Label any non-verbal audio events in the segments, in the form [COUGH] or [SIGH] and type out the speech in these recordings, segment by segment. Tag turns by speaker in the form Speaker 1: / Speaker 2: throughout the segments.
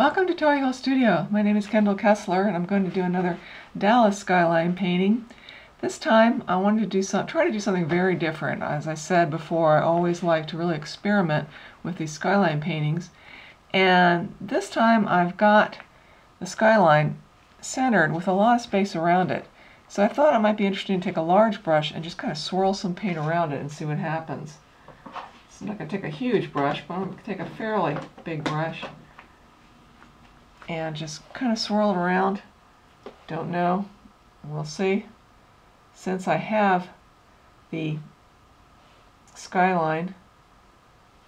Speaker 1: Welcome to Towhee Hill Studio. My name is Kendall Kessler and I'm going to do another Dallas skyline painting. This time I wanted to do some, try to do something very different. As I said before, I always like to really experiment with these skyline paintings. And this time I've got the skyline centered with a lot of space around it. So I thought it might be interesting to take a large brush and just kind of swirl some paint around it and see what happens. So I'm not going to take a huge brush, but I'm going to take a fairly big brush and just kind of swirl it around. Don't know. We'll see. Since I have the skyline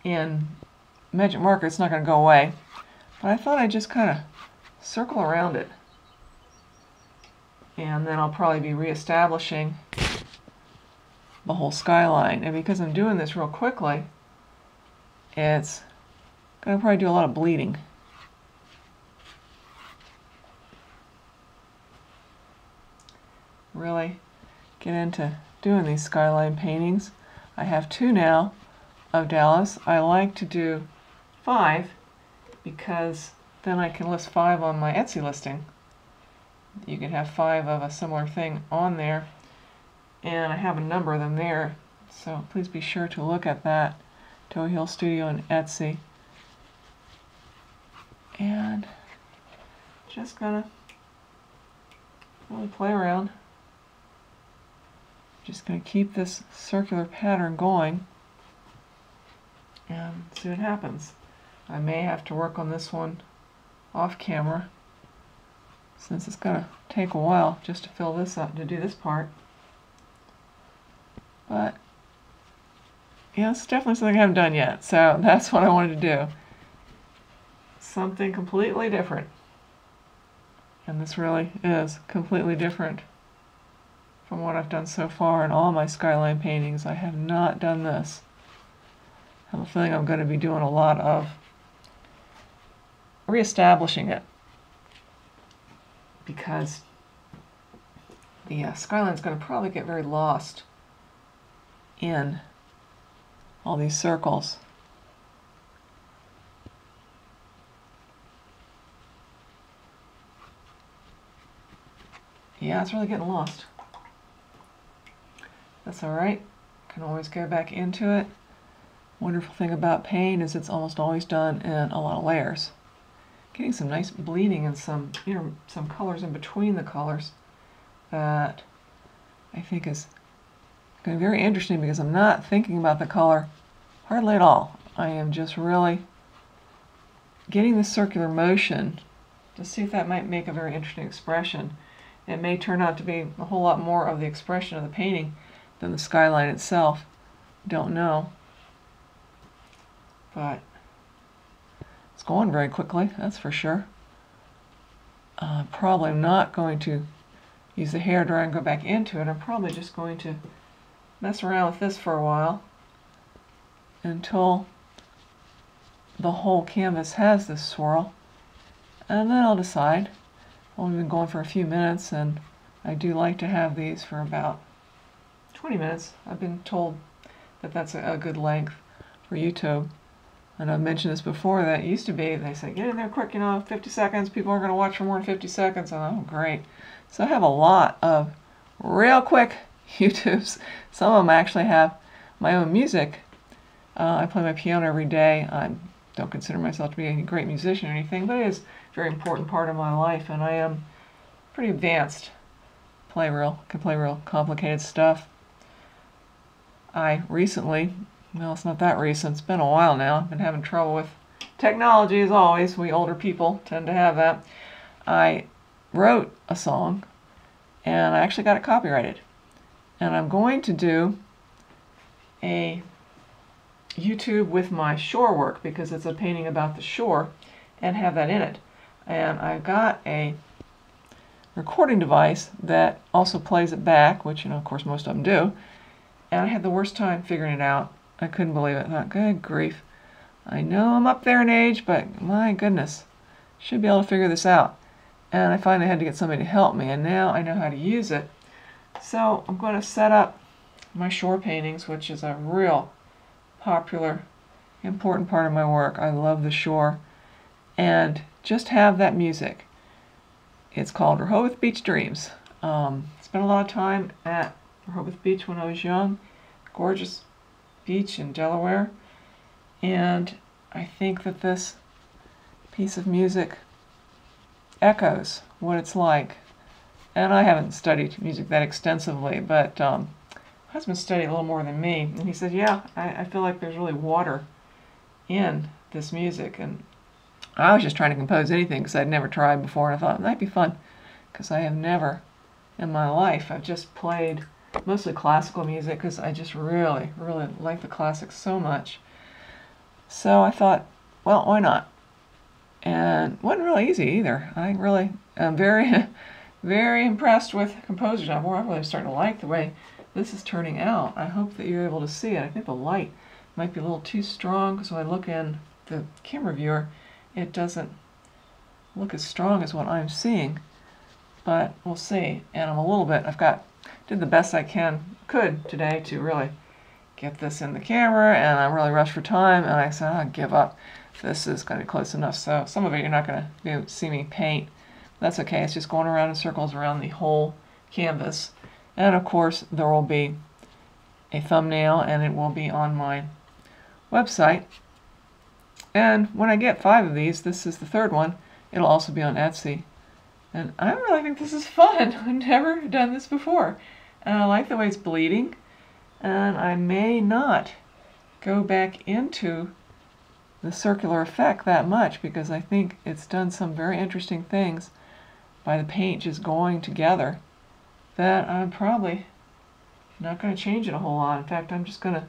Speaker 1: in magic marker, it's not going to go away. But I thought I'd just kind of circle around it. And then I'll probably be reestablishing the whole skyline. And because I'm doing this real quickly, it's going to probably do a lot of bleeding. Really get into doing these skyline paintings. I have two now of Dallas. I like to do five because then I can list five on my Etsy listing. You can have five of a similar thing on there and I have a number of them there so please be sure to look at that Towhee Hill Studio and Etsy and just gonna really play around just going to keep this circular pattern going and see what happens. I may have to work on this one off camera since it's going to take a while just to fill this up, to do this part. But, yeah, it's definitely something I haven't done yet, so [LAUGHS] that's what I wanted to do. Something completely different. And this really is completely different from what I've done so far in all my skyline paintings. I have not done this. I have a feeling I'm going to be doing a lot of reestablishing it because the uh, skyline is going to probably get very lost in all these circles. Yeah, it's really getting lost. That's alright. Can always go back into it. Wonderful thing about paint is it's almost always done in a lot of layers. Getting some nice bleeding and some you know some colors in between the colors that I think is going to be very interesting because I'm not thinking about the color hardly at all. I am just really getting the circular motion to see if that might make a very interesting expression. It may turn out to be a whole lot more of the expression of the painting than the skyline itself. Don't know. But it's going very quickly, that's for sure. Uh, probably not going to use the hair dryer and go back into it. I'm probably just going to mess around with this for a while until the whole canvas has this swirl. And then I'll decide. I've only been going for a few minutes and I do like to have these for about 20 minutes. I've been told that that's a, a good length for YouTube. And I've mentioned this before, that used to be, they say, get in there quick, you know, 50 seconds, people aren't going to watch for more than 50 seconds. And, oh, great. So I have a lot of real quick [LAUGHS] YouTubes. Some of them actually have my own music. Uh, I play my piano every day. I don't consider myself to be a great musician or anything, but it is a very important part of my life, and I am pretty advanced. Play real, can play real complicated stuff. I recently, well, it's not that recent, it's been a while now, I've been having trouble with technology as always. We older people tend to have that. I wrote a song and I actually got it copyrighted. And I'm going to do a YouTube with my shore work because it's a painting about the shore and have that in it. And I've got a recording device that also plays it back, which, you know, of course, most of them do and I had the worst time figuring it out. I couldn't believe it. I thought, good grief. I know I'm up there in age, but my goodness, should be able to figure this out. And I finally had to get somebody to help me, and now I know how to use it. So I'm going to set up my shore paintings, which is a real popular, important part of my work. I love the shore. and just have that music. It's called Rehoboth Beach Dreams. Um, spent a lot of time at Rehoboth Beach when I was young. Gorgeous beach in Delaware. And I think that this piece of music echoes what it's like. And I haven't studied music that extensively, but um, my husband studied a little more than me. And he said, Yeah, I, I feel like there's really water in this music. And I was just trying to compose anything because I'd never tried before. And I thought, that'd be fun because I have never in my life, I've just played mostly classical music because I just really, really like the classics so much. So I thought, well, why not? And wasn't really easy either. I really am very, [LAUGHS] very impressed with composers. I'm really starting to like the way this is turning out. I hope that you're able to see it. I think the light might be a little too strong because when I look in the camera viewer, it doesn't look as strong as what I'm seeing. But we'll see. And I'm a little bit, I've got, did the best I can, could today to really get this in the camera and I'm really rushed for time and I said, I'll give up. This is going to be close enough. So some of it you're not going to see me paint. That's okay. It's just going around in circles around the whole canvas. And of course, there will be a thumbnail and it will be on my website. And when I get five of these, this is the third one, it'll also be on Etsy. And I really think this is fun. [LAUGHS] I've never done this before. And I like the way it's bleeding. And I may not go back into the circular effect that much because I think it's done some very interesting things by the paint just going together that I'm probably not going to change it a whole lot. In fact, I'm just going to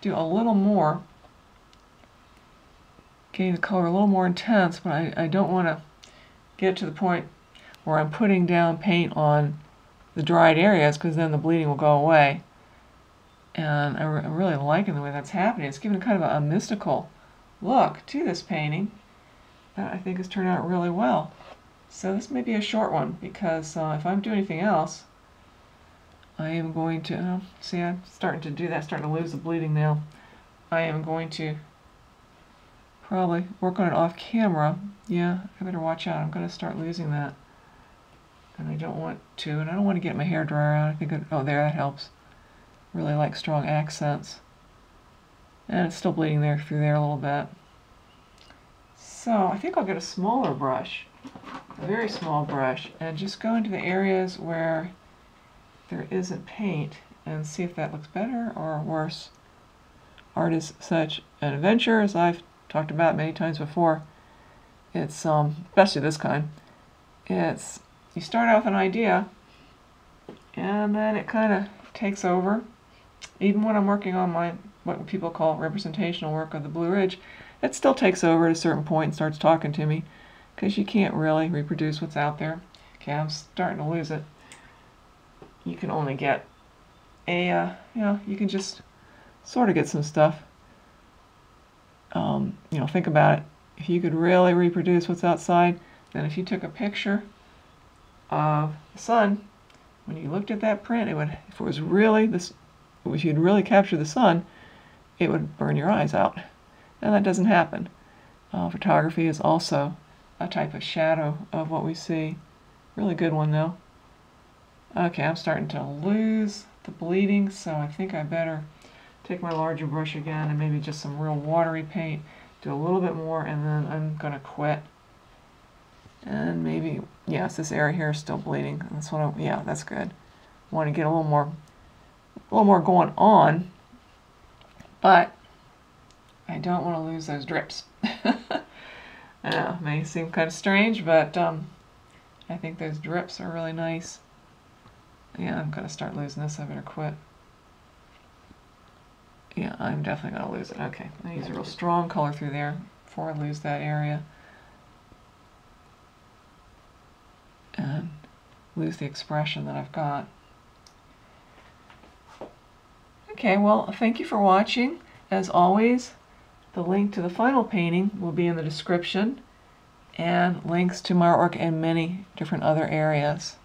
Speaker 1: do a little more, getting the color a little more intense, but I, I don't want to get to the point where I'm putting down paint on the dried areas because then the bleeding will go away. And I am really liking the way that's happening. It's giving kind of a, a mystical look to this painting that I think has turned out really well. So this may be a short one because uh, if I'm doing anything else, I am going to, uh, see I'm starting to do that, starting to lose the bleeding now. I am going to probably work on it off camera. Yeah, I better watch out. I'm going to start losing that. And I don't want to, and I don't want to get my hair dryer out. I think, it, oh there, that helps. Really like strong accents. And it's still bleeding there through there a little bit. So I think I'll get a smaller brush, a very small brush, and just go into the areas where there isn't paint and see if that looks better or worse. Art is such an adventure, as I've talked about many times before. It's, um, especially this kind, it's, you start out with an idea, and then it kind of takes over. Even when I'm working on my what people call representational work of the Blue Ridge, it still takes over at a certain point and starts talking to me because you can't really reproduce what's out there. Okay, I'm starting to lose it. You can only get a, uh, you know, you can just sort of get some stuff. Um, you know, think about it. If you could really reproduce what's outside, then if you took a picture of the sun, when you looked at that print, it would, if it was really this, if you'd really capture the sun, it would burn your eyes out. And that doesn't happen. Uh, photography is also a type of shadow of what we see. Really good one though. Okay, I'm starting to lose the bleeding, so I think I better take my larger brush again and maybe just some real watery paint, do a little bit more, and then I'm going to quit. And maybe, yes, this area here is still bleeding. That's what I, yeah, that's good. want to get a little more, a little more going on but I don't want to lose those drips. Know, [LAUGHS] may seem kind of strange, but um, I think those drips are really nice. Yeah, I'm going to start losing this. I better quit. Yeah, I'm definitely going to lose it. Okay, I use a real strong color through there before I lose that area. And lose the expression that I've got. Okay, well, thank you for watching. As always, the link to the final painting will be in the description and links to my work in many different other areas.